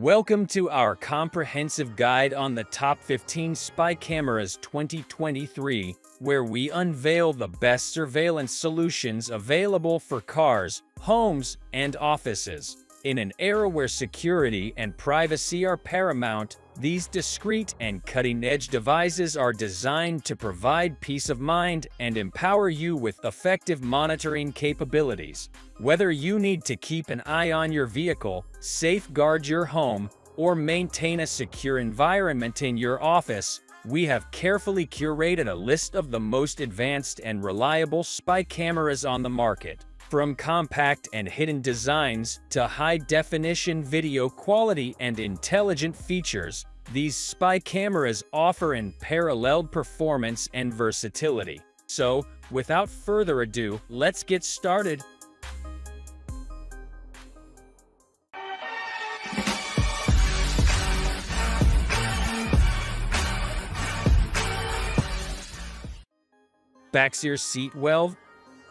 Welcome to our comprehensive guide on the top 15 spy cameras 2023, where we unveil the best surveillance solutions available for cars, homes, and offices. In an era where security and privacy are paramount, these discreet and cutting-edge devices are designed to provide peace of mind and empower you with effective monitoring capabilities. Whether you need to keep an eye on your vehicle, safeguard your home, or maintain a secure environment in your office, we have carefully curated a list of the most advanced and reliable spy cameras on the market. From compact and hidden designs to high-definition video quality and intelligent features, these spy cameras offer unparalleled performance and versatility. So, without further ado, let's get started. Baxeer C12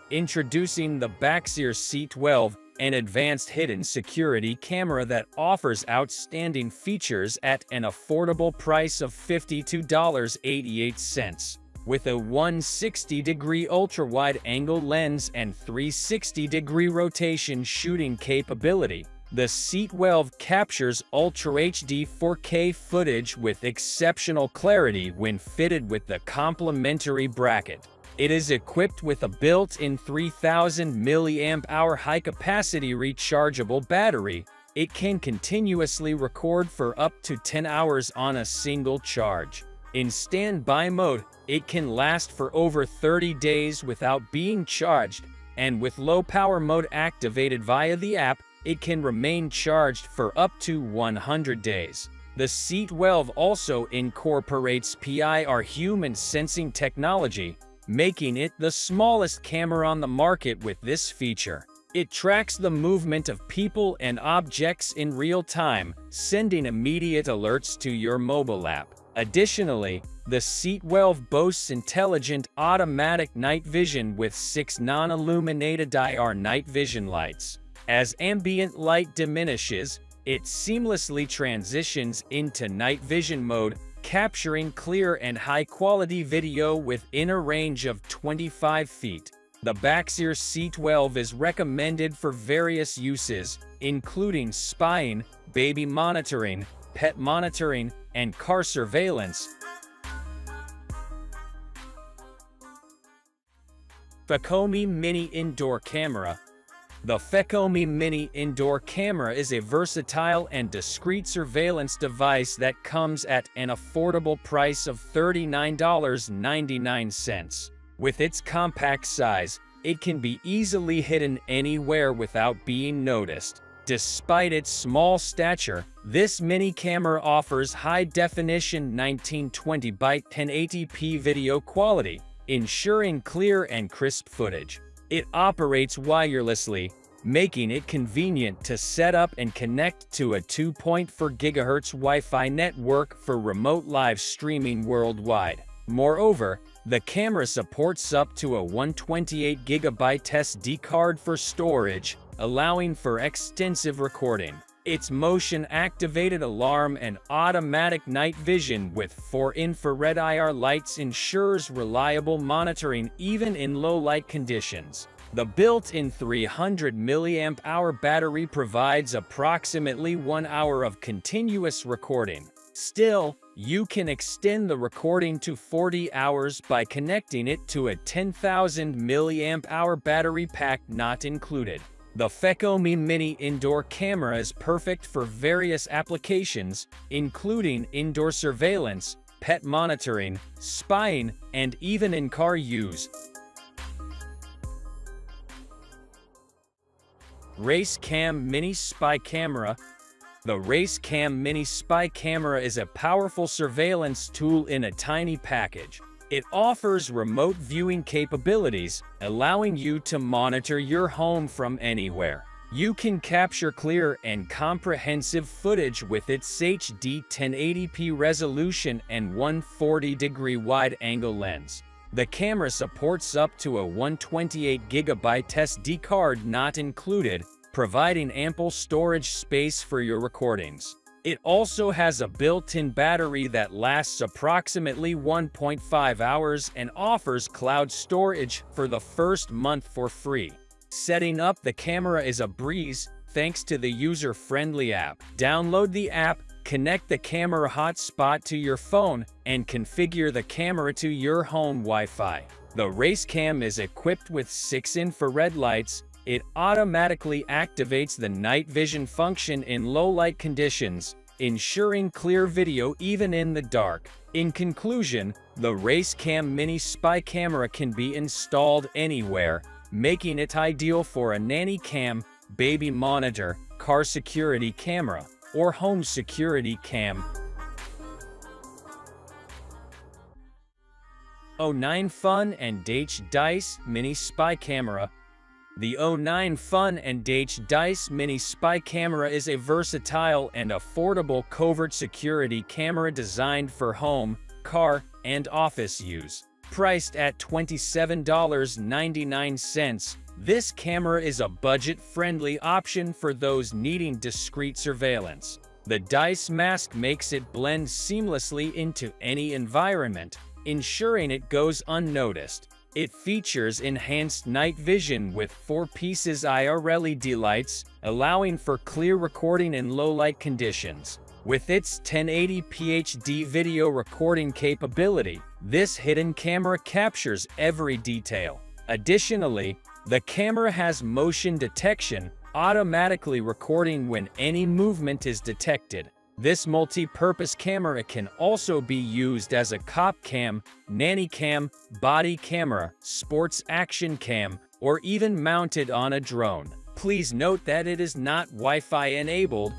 Introducing the Baxeer C12, an advanced hidden security camera that offers outstanding features at an affordable price of $52.88. With a 160-degree ultra-wide-angle lens and 360-degree rotation shooting capability, the C12 captures Ultra HD 4K footage with exceptional clarity when fitted with the complementary bracket. It is equipped with a built-in 3000 mAh high-capacity rechargeable battery. It can continuously record for up to 10 hours on a single charge. In standby mode, it can last for over 30 days without being charged, and with low power mode activated via the app, it can remain charged for up to 100 days. The C12 also incorporates PIR human sensing technology, making it the smallest camera on the market with this feature. It tracks the movement of people and objects in real time, sending immediate alerts to your mobile app. Additionally, the C12 boasts intelligent automatic night vision with six non-illuminated IR night vision lights. As ambient light diminishes, it seamlessly transitions into night vision mode, capturing clear and high-quality video within a range of 25 feet. The Baxeer C12 is recommended for various uses, including spying, baby monitoring, pet monitoring, and car surveillance. Fekomi Mini Indoor Camera the Fekomi Mini indoor camera is a versatile and discreet surveillance device that comes at an affordable price of $39.99. With its compact size, it can be easily hidden anywhere without being noticed. Despite its small stature, this mini camera offers high-definition 1920 by 1080p video quality, ensuring clear and crisp footage. It operates wirelessly, making it convenient to set up and connect to a 2.4 GHz Wi-Fi network for remote live streaming worldwide. Moreover, the camera supports up to a 128GB SD card for storage, allowing for extensive recording. Its motion-activated alarm and automatic night vision with four infrared IR lights ensures reliable monitoring even in low-light conditions. The built-in 300 mAh battery provides approximately one hour of continuous recording. Still, you can extend the recording to 40 hours by connecting it to a 10,000 mAh battery pack not included. The Fekomi Mini indoor camera is perfect for various applications, including indoor surveillance, pet monitoring, spying, and even in-car use. RaceCam Mini Spy Camera The RaceCam Mini Spy Camera is a powerful surveillance tool in a tiny package. It offers remote viewing capabilities, allowing you to monitor your home from anywhere. You can capture clear and comprehensive footage with its HD 1080p resolution and 140-degree wide-angle lens. The camera supports up to a 128GB SD card not included, providing ample storage space for your recordings. It also has a built-in battery that lasts approximately 1.5 hours and offers cloud storage for the first month for free. Setting up the camera is a breeze thanks to the user-friendly app. Download the app, connect the camera hotspot to your phone, and configure the camera to your home Wi-Fi. The RaceCam is equipped with six infrared lights, it automatically activates the night vision function in low-light conditions, ensuring clear video even in the dark. In conclusion, the RaceCam Mini Spy camera can be installed anywhere, making it ideal for a nanny cam, baby monitor, car security camera, or home security cam. 09 Fun and Daich Dice Mini Spy Camera the 09 Fun and Daich Dice Mini Spy Camera is a versatile and affordable covert security camera designed for home, car, and office use. Priced at $27.99, this camera is a budget-friendly option for those needing discreet surveillance. The Dice mask makes it blend seamlessly into any environment, ensuring it goes unnoticed. It features enhanced night vision with 4 pieces IR LED lights, allowing for clear recording in low-light conditions. With its 1080p HD video recording capability, this hidden camera captures every detail. Additionally, the camera has motion detection, automatically recording when any movement is detected. This multi-purpose camera can also be used as a cop cam, nanny cam, body camera, sports action cam, or even mounted on a drone. Please note that it is not Wi-Fi enabled.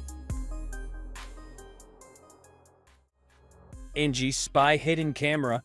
Engie Spy Hidden Camera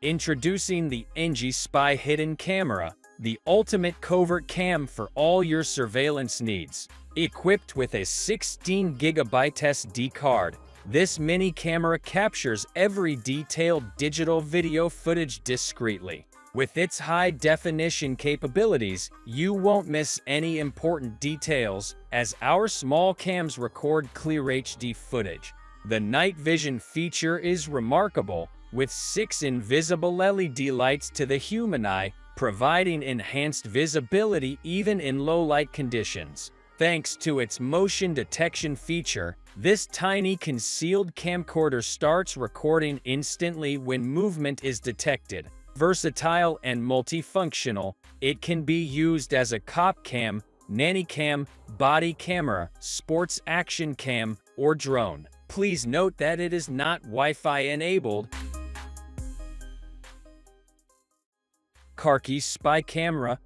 Introducing the Engie Spy Hidden Camera, the ultimate covert cam for all your surveillance needs. Equipped with a 16GB SD card, this mini camera captures every detailed digital video footage discreetly. With its high-definition capabilities, you won't miss any important details as our small cams record clear HD footage. The night vision feature is remarkable, with six invisible LED lights to the human eye, providing enhanced visibility even in low-light conditions. Thanks to its motion detection feature, this tiny concealed camcorder starts recording instantly when movement is detected. Versatile and multifunctional, it can be used as a cop cam, nanny cam, body camera, sports action cam, or drone. Please note that it is not Wi-Fi enabled. Carkey Spy Camera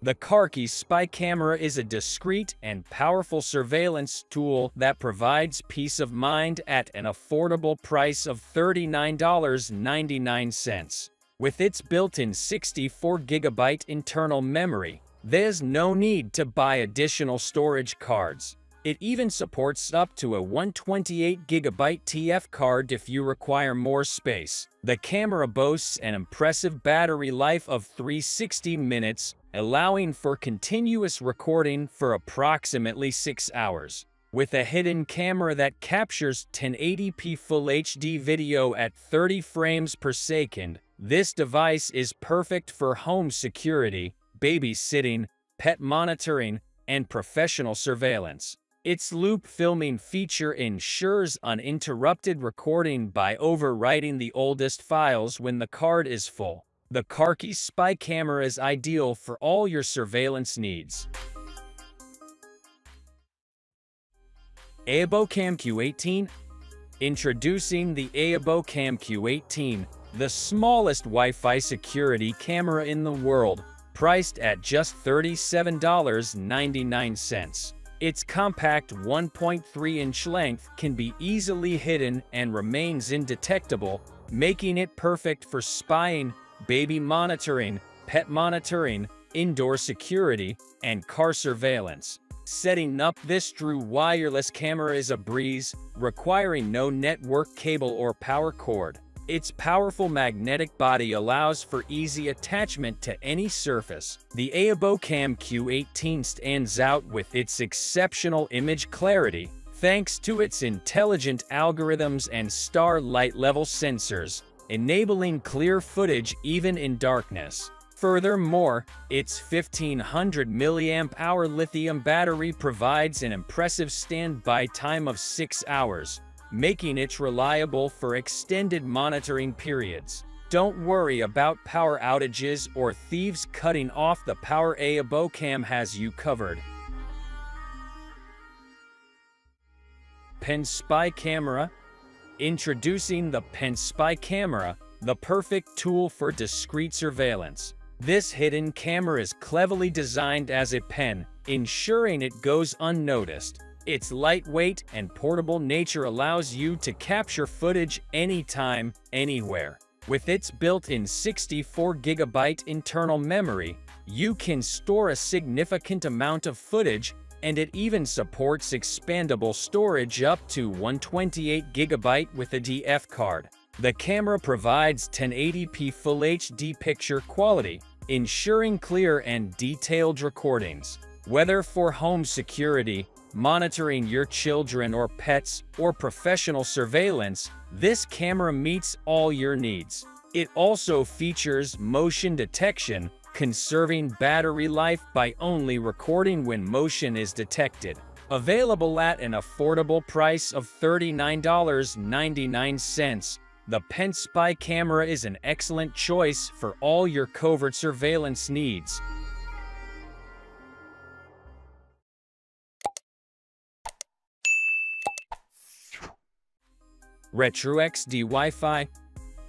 the Karki Spy Camera is a discreet and powerful surveillance tool that provides peace of mind at an affordable price of $39.99. With its built-in 64GB internal memory, there's no need to buy additional storage cards. It even supports up to a 128GB TF card if you require more space. The camera boasts an impressive battery life of 360 minutes, allowing for continuous recording for approximately 6 hours. With a hidden camera that captures 1080p Full HD video at 30 frames per second, this device is perfect for home security, babysitting, pet monitoring, and professional surveillance. Its loop filming feature ensures uninterrupted recording by overwriting the oldest files when the card is full. The Karki Spy Camera is ideal for all your surveillance needs. AIBOCAM Q18 Introducing the AIBOCAM Q18, the smallest Wi-Fi security camera in the world, priced at just $37.99. Its compact 1.3-inch length can be easily hidden and remains indetectable, making it perfect for spying, baby monitoring, pet monitoring, indoor security, and car surveillance. Setting up this true wireless camera is a breeze, requiring no network cable or power cord. Its powerful magnetic body allows for easy attachment to any surface. The AIBOCAM Q18 stands out with its exceptional image clarity, thanks to its intelligent algorithms and star light level sensors, enabling clear footage even in darkness. Furthermore, its 1500 mAh lithium battery provides an impressive standby time of 6 hours, making it reliable for extended monitoring periods. Don't worry about power outages or thieves cutting off the power A Abocam has you covered. Pen Spy Camera Introducing the Pen Spy Camera, the perfect tool for discreet surveillance. This hidden camera is cleverly designed as a pen, ensuring it goes unnoticed. Its lightweight and portable nature allows you to capture footage anytime, anywhere. With its built-in 64GB internal memory, you can store a significant amount of footage and it even supports expandable storage up to 128GB with a TF card. The camera provides 1080p Full HD picture quality, ensuring clear and detailed recordings. Whether for home security, monitoring your children or pets, or professional surveillance, this camera meets all your needs. It also features motion detection, conserving battery life by only recording when motion is detected. Available at an affordable price of $39.99, the Pen Spy camera is an excellent choice for all your covert surveillance needs. RetroXD Wi-Fi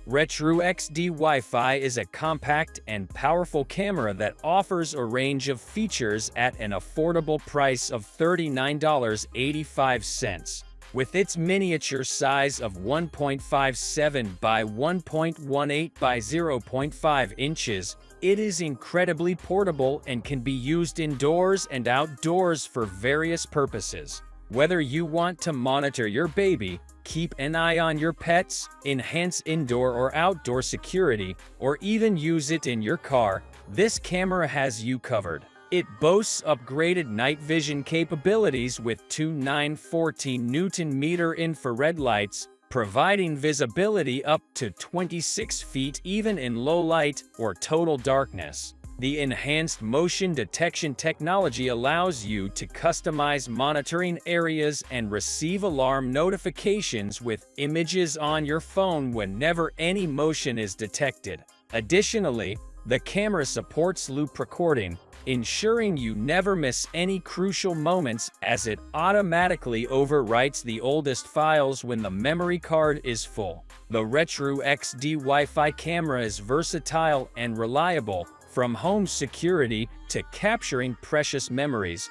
RetroXD Wi-Fi is a compact and powerful camera that offers a range of features at an affordable price of $39.85. With its miniature size of 1.57 by 1.18 by 0.5 inches, it is incredibly portable and can be used indoors and outdoors for various purposes. Whether you want to monitor your baby, keep an eye on your pets, enhance indoor or outdoor security, or even use it in your car, this camera has you covered. It boasts upgraded night vision capabilities with two 914 Newton meter infrared lights, providing visibility up to 26 feet even in low light or total darkness. The enhanced motion detection technology allows you to customize monitoring areas and receive alarm notifications with images on your phone whenever any motion is detected. Additionally, the camera supports loop recording, ensuring you never miss any crucial moments as it automatically overwrites the oldest files when the memory card is full. The Retro XD Wi-Fi camera is versatile and reliable, from home security to capturing precious memories.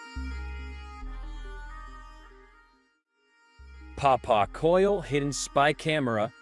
Papa Coil Hidden Spy Camera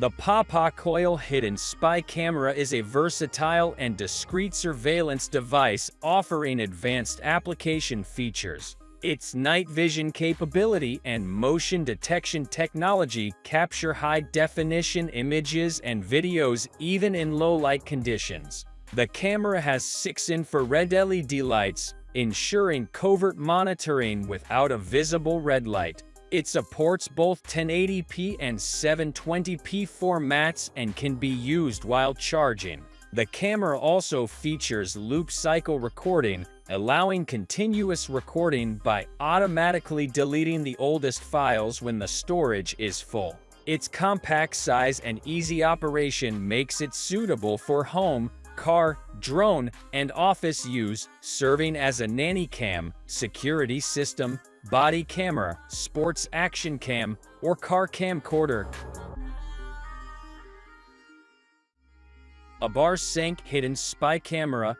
the Papa Coil Hidden Spy Camera is a versatile and discreet surveillance device offering advanced application features. Its night vision capability and motion detection technology capture high-definition images and videos even in low-light conditions. The camera has six infrared LED lights, ensuring covert monitoring without a visible red light. It supports both 1080p and 720p formats and can be used while charging. The camera also features loop cycle recording, allowing continuous recording by automatically deleting the oldest files when the storage is full. Its compact size and easy operation makes it suitable for home, car, drone, and office use, serving as a nanny cam, security system, body camera, sports action cam, or car camcorder. Abar Sync Hidden Spy Camera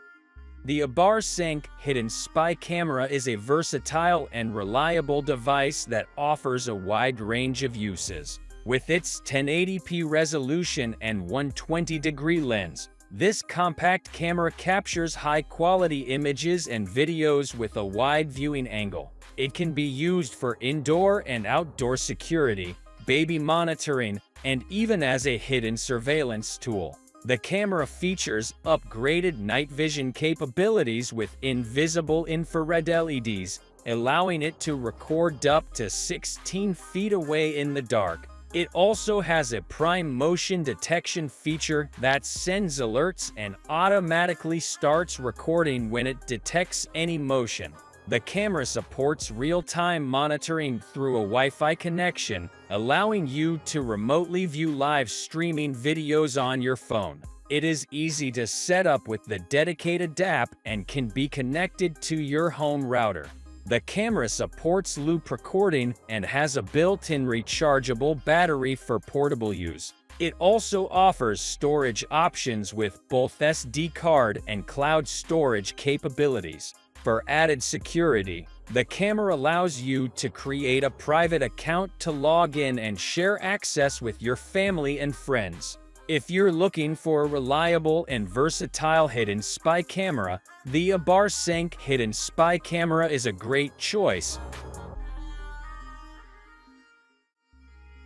The Abar Sync Hidden Spy Camera is a versatile and reliable device that offers a wide range of uses. With its 1080p resolution and 120-degree lens, this compact camera captures high-quality images and videos with a wide viewing angle. It can be used for indoor and outdoor security, baby monitoring, and even as a hidden surveillance tool. The camera features upgraded night vision capabilities with invisible infrared LEDs, allowing it to record up to 16 feet away in the dark. It also has a prime motion detection feature that sends alerts and automatically starts recording when it detects any motion. The camera supports real-time monitoring through a Wi-Fi connection, allowing you to remotely view live streaming videos on your phone. It is easy to set up with the dedicated app and can be connected to your home router. The camera supports loop recording and has a built-in rechargeable battery for portable use. It also offers storage options with both SD card and cloud storage capabilities. For added security, the camera allows you to create a private account to log in and share access with your family and friends. If you're looking for a reliable and versatile hidden spy camera, the Abar Sync hidden spy camera is a great choice.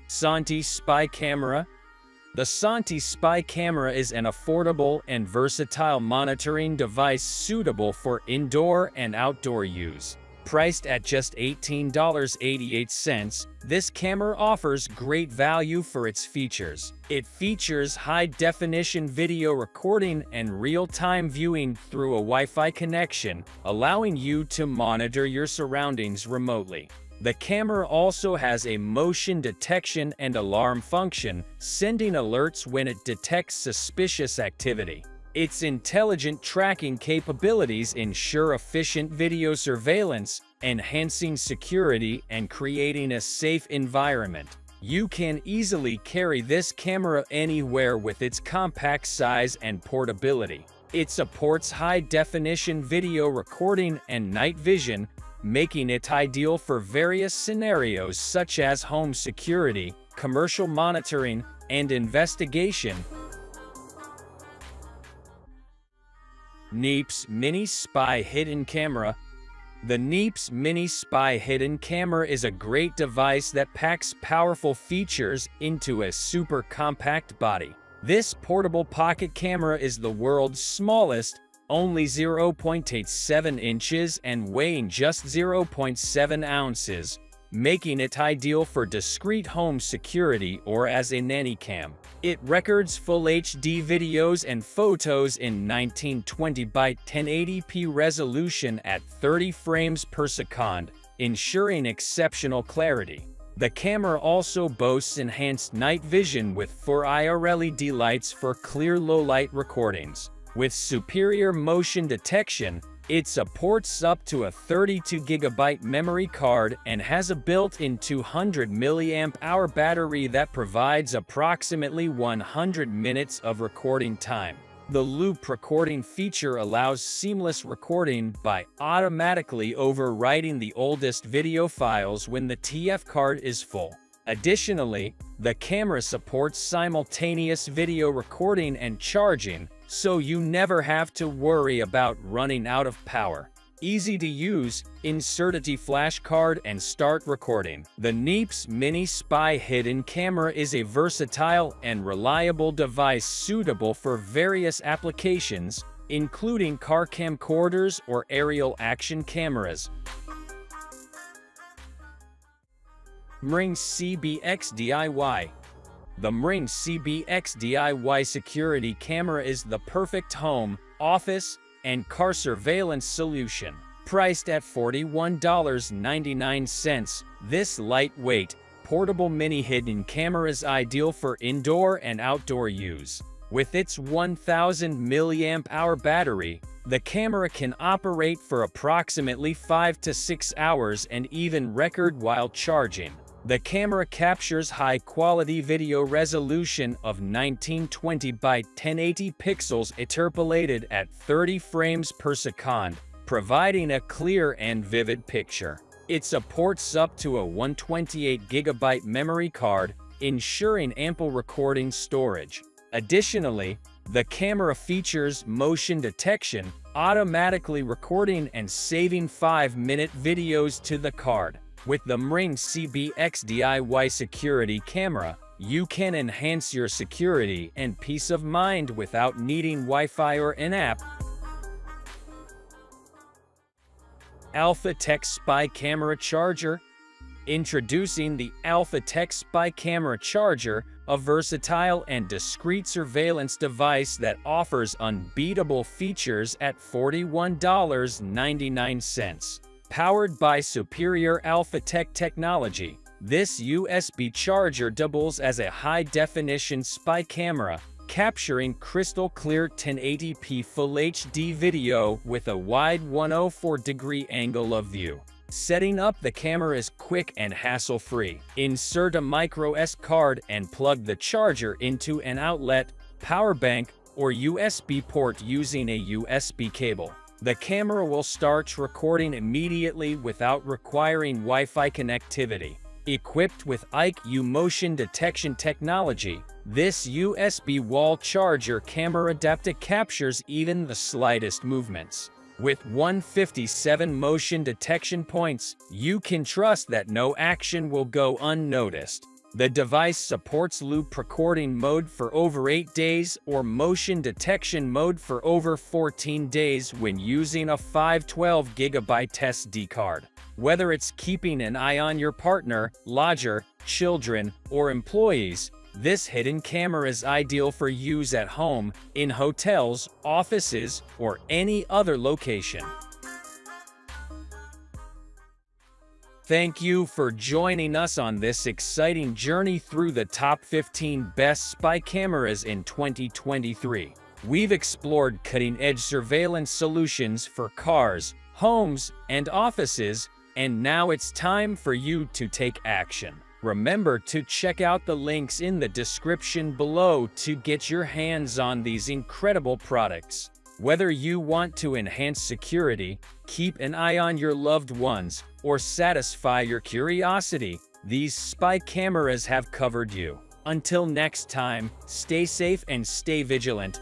Santi Spy Camera The Santi Spy Camera is an affordable and versatile monitoring device suitable for indoor and outdoor use. Priced at just $18.88, this camera offers great value for its features. It features high-definition video recording and real-time viewing through a Wi-Fi connection, allowing you to monitor your surroundings remotely. The camera also has a motion detection and alarm function, sending alerts when it detects suspicious activity. Its intelligent tracking capabilities ensure efficient video surveillance, enhancing security and creating a safe environment. You can easily carry this camera anywhere with its compact size and portability. It supports high-definition video recording and night vision, making it ideal for various scenarios such as home security, commercial monitoring, and investigation, Neeps Mini Spy Hidden Camera The Neeps Mini Spy Hidden Camera is a great device that packs powerful features into a super compact body. This portable pocket camera is the world's smallest, only 0.87 inches and weighing just 0.7 ounces, making it ideal for discreet home security or as a nanny cam. It records full HD videos and photos in 1920 by 1080p resolution at 30 frames per second, ensuring exceptional clarity. The camera also boasts enhanced night vision with 4IR LED lights for clear low-light recordings. With superior motion detection, it supports up to a 32GB memory card and has a built-in 200 mAh battery that provides approximately 100 minutes of recording time. The loop recording feature allows seamless recording by automatically overwriting the oldest video files when the TF card is full. Additionally, the camera supports simultaneous video recording and charging, so you never have to worry about running out of power. Easy to use, insert a flash card and start recording. The Neeps Mini Spy Hidden Camera is a versatile and reliable device suitable for various applications, including car camcorders or aerial action cameras. Mring CBX DIY the Mring CBX DIY security camera is the perfect home, office, and car surveillance solution. Priced at $41.99, this lightweight, portable mini hidden camera is ideal for indoor and outdoor use. With its 1000 mAh hour battery, the camera can operate for approximately 5 to 6 hours and even record while charging. The camera captures high-quality video resolution of 1920 by 1080 pixels interpolated at 30 frames per second, providing a clear and vivid picture. It supports up to a 128GB memory card, ensuring ample recording storage. Additionally, the camera features motion detection, automatically recording and saving 5-minute videos to the card. With the Mring CBX DIY security camera, you can enhance your security and peace of mind without needing Wi-Fi or an app. Alpha Tech Spy Camera Charger Introducing the Alpha Tech Spy Camera Charger, a versatile and discreet surveillance device that offers unbeatable features at $41.99. Powered by superior Alpha Tech technology, this USB charger doubles as a high-definition spy camera, capturing crystal clear 1080p Full HD video with a wide 104-degree angle of view. Setting up the camera is quick and hassle-free. Insert a micro card and plug the charger into an outlet, power bank, or USB port using a USB cable. The camera will start recording immediately without requiring Wi-Fi connectivity. Equipped with IQ motion detection technology, this USB wall charger camera adaptive captures even the slightest movements. With 157 motion detection points, you can trust that no action will go unnoticed. The device supports loop recording mode for over 8 days or motion detection mode for over 14 days when using a 512GB SD card. Whether it's keeping an eye on your partner, lodger, children, or employees, this hidden camera is ideal for use at home, in hotels, offices, or any other location. Thank you for joining us on this exciting journey through the top 15 best spy cameras in 2023. We've explored cutting-edge surveillance solutions for cars, homes, and offices, and now it's time for you to take action. Remember to check out the links in the description below to get your hands on these incredible products. Whether you want to enhance security, keep an eye on your loved ones, or satisfy your curiosity, these spy cameras have covered you. Until next time, stay safe and stay vigilant.